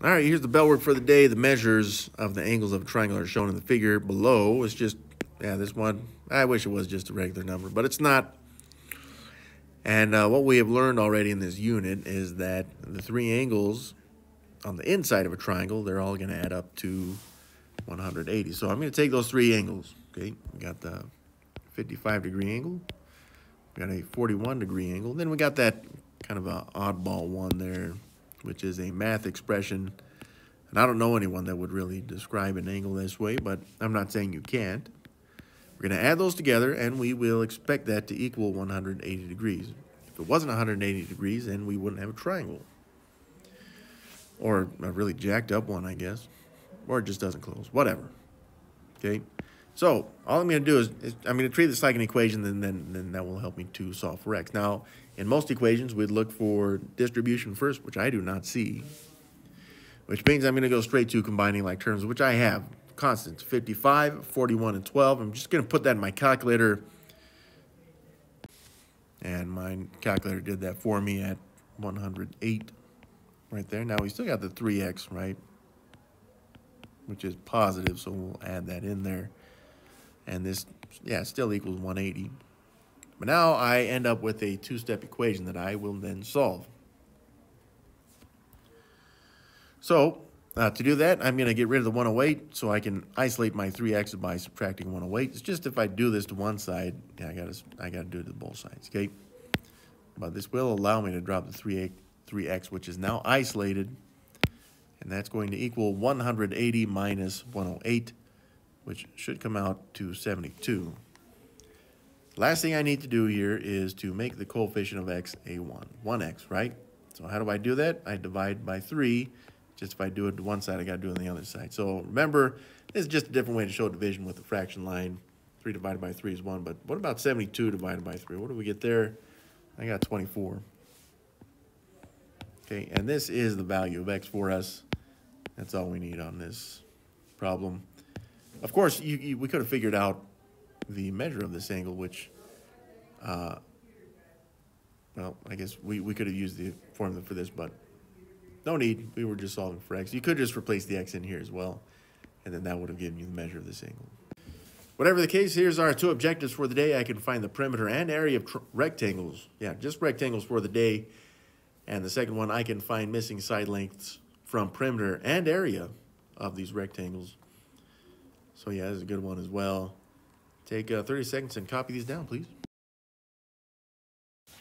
All right, here's the bell work for the day. The measures of the angles of a triangle are shown in the figure below. It's just, yeah, this one, I wish it was just a regular number, but it's not. And uh, what we have learned already in this unit is that the three angles on the inside of a triangle, they're all going to add up to 180. So I'm going to take those three angles, okay? We got the 55 degree angle, we got a 41 degree angle, then we got that kind of a oddball one there which is a math expression. And I don't know anyone that would really describe an angle this way, but I'm not saying you can't. We're going to add those together, and we will expect that to equal 180 degrees. If it wasn't 180 degrees, then we wouldn't have a triangle. Or a really jacked up one, I guess. Or it just doesn't close. Whatever. Okay? So all I'm going to do is, is, I'm going to treat this like an equation, and then, then that will help me to solve for x. Now, in most equations, we'd look for distribution first, which I do not see, which means I'm going to go straight to combining like terms, which I have. Constants, 55, 41, and 12. I'm just going to put that in my calculator, and my calculator did that for me at 108 right there. Now, we still got the 3x, right, which is positive, so we'll add that in there and this, yeah, still equals 180. But now I end up with a two-step equation that I will then solve. So uh, to do that, I'm going to get rid of the 108 so I can isolate my 3x by subtracting 108. It's just if I do this to one side, yeah, I got to I got to do it to both sides, okay? But this will allow me to drop the 3, 3x, which is now isolated, and that's going to equal 180 minus 108 which should come out to 72. Last thing I need to do here is to make the coefficient of x a 1, 1x, right? So how do I do that? I divide by 3. Just if I do it to one side, I got to do it on the other side. So remember, this is just a different way to show division with the fraction line. 3 divided by 3 is 1, but what about 72 divided by 3? What do we get there? I got 24. Okay, and this is the value of x for us. That's all we need on this problem. Of course, you, you, we could have figured out the measure of this angle, which, uh, well, I guess we, we could have used the formula for this, but no need. We were just solving for x. You could just replace the x in here as well, and then that would have given you the measure of this angle. Whatever the case, here's our two objectives for the day. I can find the perimeter and area of rectangles. Yeah, just rectangles for the day. And the second one, I can find missing side lengths from perimeter and area of these rectangles. So yeah, this is a good one as well. Take uh, 30 seconds and copy these down, please. All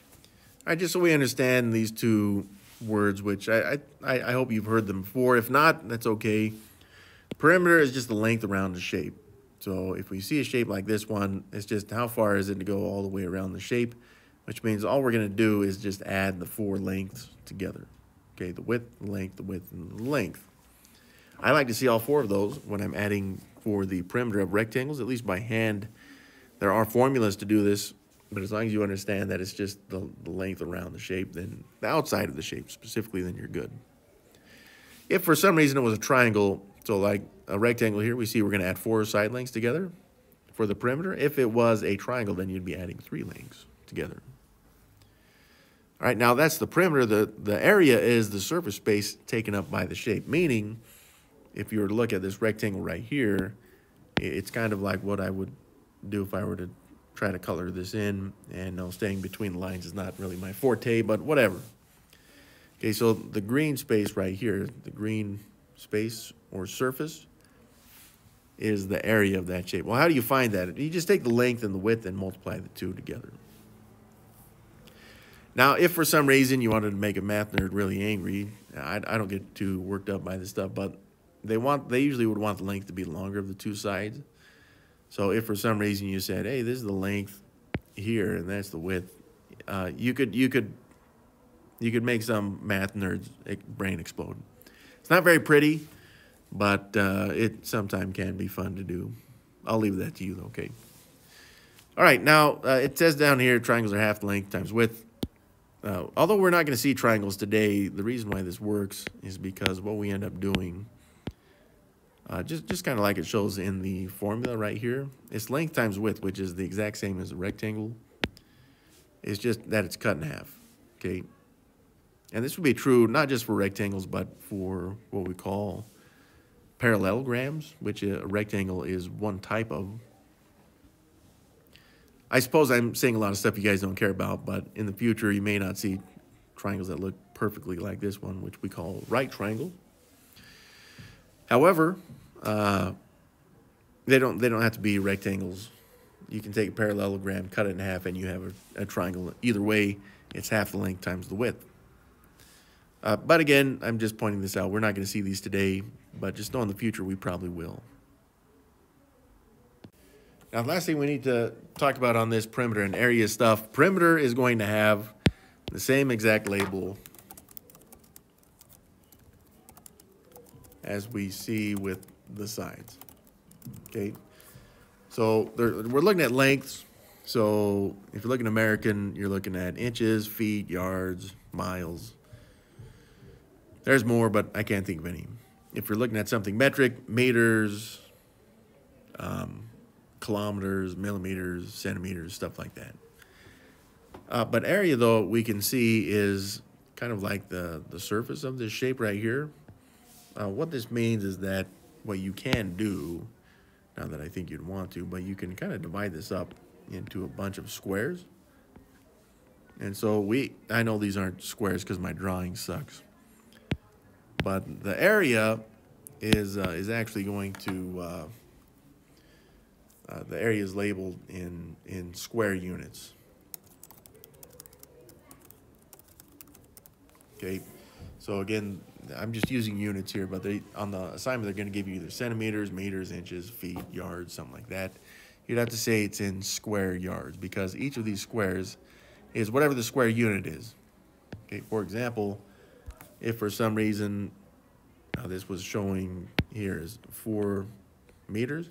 right, just so we understand these two words, which I, I, I hope you've heard them before. If not, that's okay. Perimeter is just the length around the shape. So if we see a shape like this one, it's just how far is it to go all the way around the shape, which means all we're going to do is just add the four lengths together. Okay, the width, the length, the width, and the length. I like to see all four of those when I'm adding for the perimeter of rectangles, at least by hand. There are formulas to do this, but as long as you understand that it's just the, the length around the shape, then the outside of the shape specifically, then you're good. If for some reason it was a triangle, so like a rectangle here, we see we're going to add four side lengths together for the perimeter. If it was a triangle, then you'd be adding three lengths together. All right, now that's the perimeter. The, the area is the surface space taken up by the shape, meaning if you were to look at this rectangle right here, it's kind of like what I would do if I were to try to color this in. And no, staying between lines is not really my forte, but whatever. Okay, so the green space right here, the green space or surface is the area of that shape. Well, how do you find that? You just take the length and the width and multiply the two together. Now, if for some reason you wanted to make a math nerd really angry, I, I don't get too worked up by this stuff, but they want they usually would want the length to be longer of the two sides. So if for some reason you said, "Hey, this is the length here and that's the width," uh, you could you could you could make some math nerds brain explode. It's not very pretty, but uh, it sometimes can be fun to do. I'll leave that to you, though, okay? All right, now uh, it says down here triangles are half length times width. Uh, although we're not going to see triangles today, the reason why this works is because what we end up doing uh, just just kind of like it shows in the formula right here. It's length times width, which is the exact same as a rectangle. It's just that it's cut in half, okay? And this would be true not just for rectangles, but for what we call parallelograms, which a rectangle is one type of. I suppose I'm saying a lot of stuff you guys don't care about, but in the future you may not see triangles that look perfectly like this one, which we call right triangle. However, uh, they don't they don't have to be rectangles. You can take a parallelogram, cut it in half, and you have a, a triangle. Either way, it's half the length times the width. Uh, but again, I'm just pointing this out. We're not going to see these today, but just know in the future we probably will. Now, the last thing we need to talk about on this perimeter and area stuff, perimeter is going to have the same exact label as we see with the sides. Okay, so we're looking at lengths. So if you're looking American, you're looking at inches, feet, yards, miles. There's more, but I can't think of any. If you're looking at something metric, meters, um, kilometers, millimeters, centimeters, stuff like that. Uh, but area, though, we can see is kind of like the, the surface of this shape right here. Uh, what this means is that what you can do, not that I think you'd want to, but you can kind of divide this up into a bunch of squares. And so we, I know these aren't squares because my drawing sucks. But the area is, uh, is actually going to, uh, uh, the area is labeled in, in square units. Okay, so again, I'm just using units here, but they on the assignment they're going to give you either centimeters, meters, inches, feet, yards, something like that. You'd have to say it's in square yards because each of these squares is whatever the square unit is. Okay, for example, if for some reason uh, this was showing here is four meters,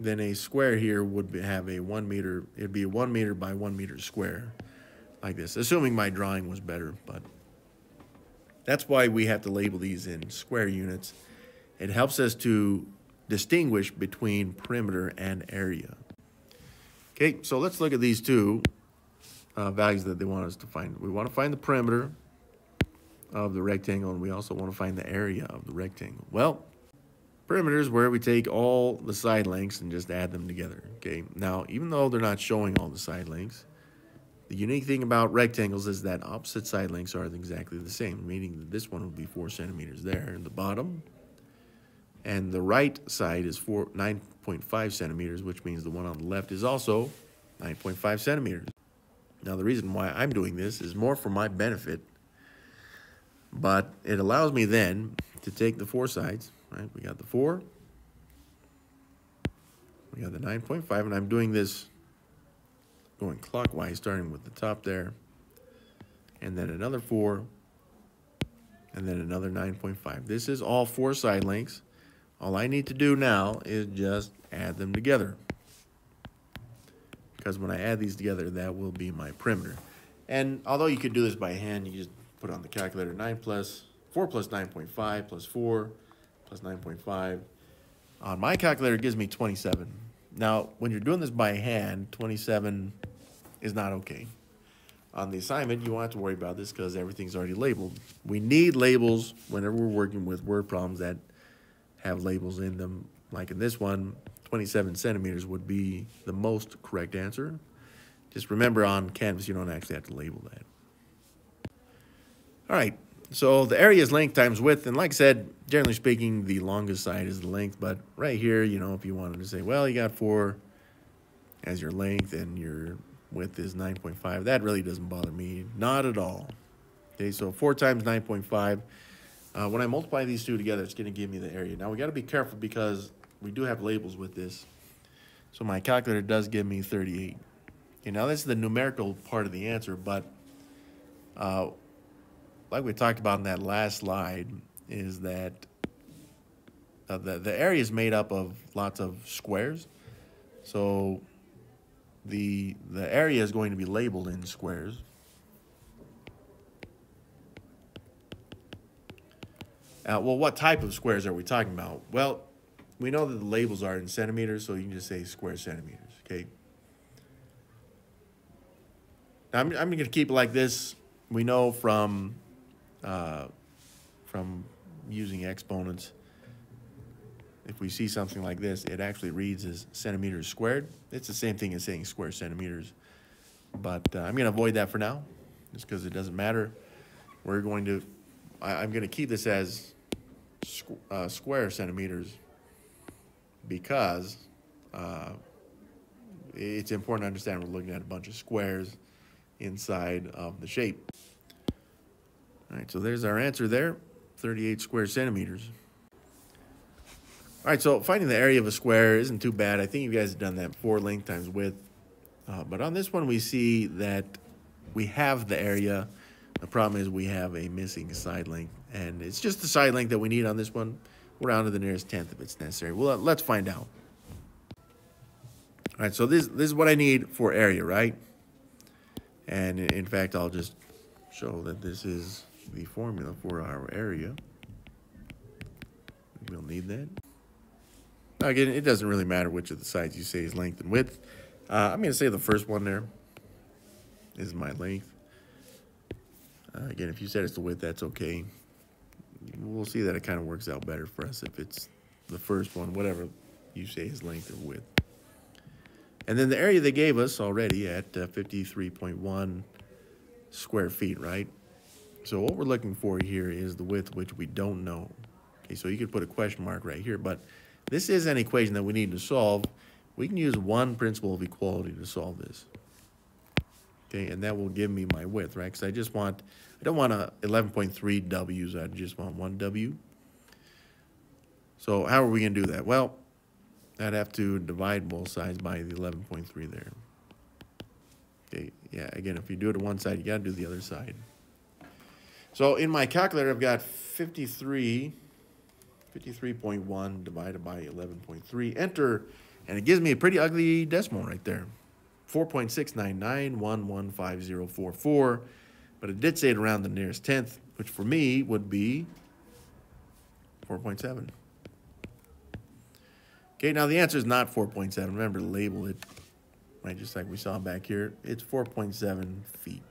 then a square here would be, have a one meter, it'd be a one meter by one meter square like this, assuming my drawing was better, but that's why we have to label these in square units. It helps us to distinguish between perimeter and area. Okay, so let's look at these two uh, values that they want us to find. We want to find the perimeter of the rectangle, and we also want to find the area of the rectangle. Well, perimeter is where we take all the side lengths and just add them together. Okay, now even though they're not showing all the side lengths, the unique thing about rectangles is that opposite side lengths are exactly the same, meaning that this one would be 4 centimeters there in the bottom, and the right side is 4 9.5 centimeters, which means the one on the left is also 9.5 centimeters. Now, the reason why I'm doing this is more for my benefit, but it allows me then to take the four sides, right? We got the 4, we got the 9.5, and I'm doing this going clockwise, starting with the top there, and then another 4, and then another 9.5. This is all four side lengths. All I need to do now is just add them together. Because when I add these together, that will be my perimeter. And although you could do this by hand, you just put on the calculator 9 plus 4 plus 9.5 plus 4 plus 9.5. On my calculator, it gives me 27. Now, when you're doing this by hand, 27 is not okay. On the assignment, you won't have to worry about this because everything's already labeled. We need labels whenever we're working with word problems that have labels in them. Like in this one, 27 centimeters would be the most correct answer. Just remember on Canvas, you don't actually have to label that. All right, so the area is length times width. And like I said, generally speaking, the longest side is the length. But right here, you know, if you wanted to say, well, you got four as your length and your width is 9.5, that really doesn't bother me. Not at all. Okay, so 4 times 9.5. Uh, when I multiply these two together, it's going to give me the area. Now, we got to be careful because we do have labels with this. So my calculator does give me 38. Okay, now this is the numerical part of the answer, but uh, like we talked about in that last slide, is that uh, the, the area is made up of lots of squares. So the, the area is going to be labeled in squares. Uh, well, what type of squares are we talking about? Well, we know that the labels are in centimeters, so you can just say square centimeters, okay? Now, I'm, I'm going to keep it like this. We know from uh, from using exponents, if we see something like this, it actually reads as centimeters squared. It's the same thing as saying square centimeters. But uh, I'm going to avoid that for now, just because it doesn't matter. We're going to, I, am going to keep this as squ uh, square centimeters because uh, it's important to understand we're looking at a bunch of squares inside of the shape. All right, so there's our answer there, 38 square centimeters. All right, so finding the area of a square isn't too bad. I think you guys have done that before, length times width. Uh, but on this one, we see that we have the area. The problem is we have a missing side length, and it's just the side length that we need on this one. We're round to the nearest tenth if it's necessary. Well, let's find out. All right, so this, this is what I need for area, right? And in fact, I'll just show that this is the formula for our area. We'll need that. Now again, it doesn't really matter which of the sides you say is length and width. Uh, I'm going to say the first one there is my length. Uh, again, if you said it's the width, that's okay. We'll see that it kind of works out better for us if it's the first one, whatever you say is length or width. And then the area they gave us already at uh, 53.1 square feet, right? So what we're looking for here is the width, which we don't know. Okay, so you could put a question mark right here, but this is an equation that we need to solve. We can use one principle of equality to solve this. Okay, and that will give me my width, right? Because I just want, I don't want a 11.3 W's, I just want one W. So how are we going to do that? Well, I'd have to divide both sides by the 11.3 there. Okay, yeah, again, if you do it on one side, you got to do the other side. So in my calculator, I've got 53 53.1 divided by 11.3. Enter, and it gives me a pretty ugly decimal right there. 4.699115044. But it did say it around the nearest tenth, which for me would be 4.7. Okay, now the answer is not 4.7. Remember to label it, right, just like we saw back here. It's 4.7 feet.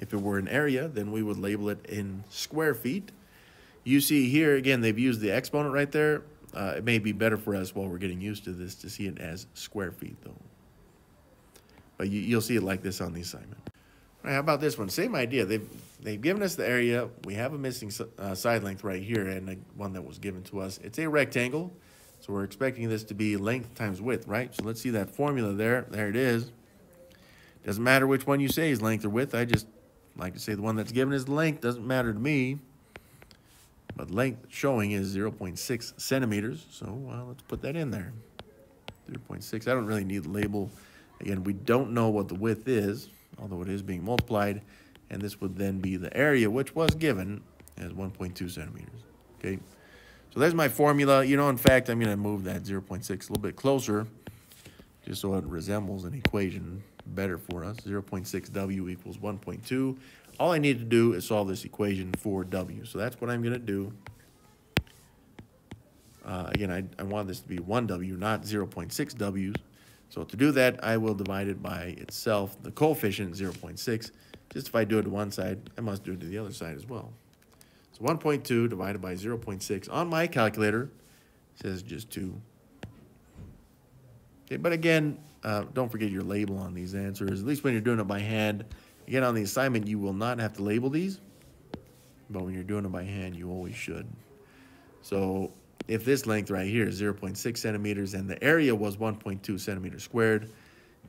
If it were an area, then we would label it in square feet. You see here, again, they've used the exponent right there. Uh, it may be better for us while we're getting used to this to see it as square feet, though. But you, will see it like this on the assignment. All right, how about this one? Same idea. They've, they've given us the area. We have a missing uh, side length right here and one that was given to us. It's a rectangle, so we're expecting this to be length times width, right? So let's see that formula there. There it is. Doesn't matter which one you say is length or width. I just like to say the one that's given is length, doesn't matter to me. But length showing is 0.6 centimeters, so well, let's put that in there. 0.6, I don't really need the label. Again, we don't know what the width is, although it is being multiplied, and this would then be the area, which was given as 1.2 centimeters, okay? So there's my formula. You know, in fact, I'm going to move that 0.6 a little bit closer, just so it resembles an equation better for us. 0.6 W equals 1.2. All I need to do is solve this equation for W. So that's what I'm going to do. Uh, again, I, I want this to be 1W, not 0.6 Ws. So to do that, I will divide it by itself, the coefficient 0.6. Just if I do it to one side, I must do it to the other side as well. So 1.2 divided by 0.6 on my calculator says just 2. Okay, but again, uh, don't forget your label on these answers, at least when you're doing it by hand. Again, on the assignment, you will not have to label these, but when you're doing it by hand, you always should. So if this length right here is 0.6 centimeters and the area was 1.2 centimeters squared,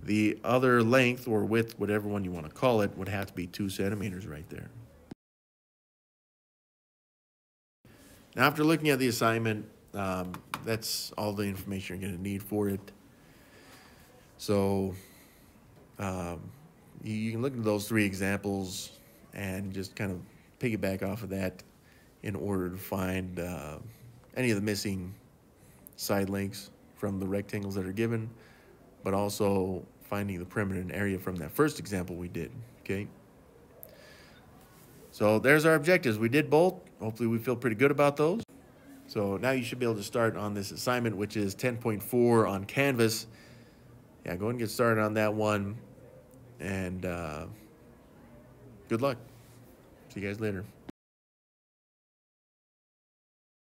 the other length or width, whatever one you want to call it, would have to be 2 centimeters right there. Now, after looking at the assignment, um, that's all the information you're going to need for it. So um, you, you, can look at those three examples and just kind of piggyback off of that in order to find uh, any of the missing side links from the rectangles that are given, but also finding the perimeter and area from that first example we did, okay? So there's our objectives. We did both. Hopefully we feel pretty good about those. So now you should be able to start on this assignment, which is 10.4 on Canvas yeah, go and get started on that one. And uh, good luck. See you guys later.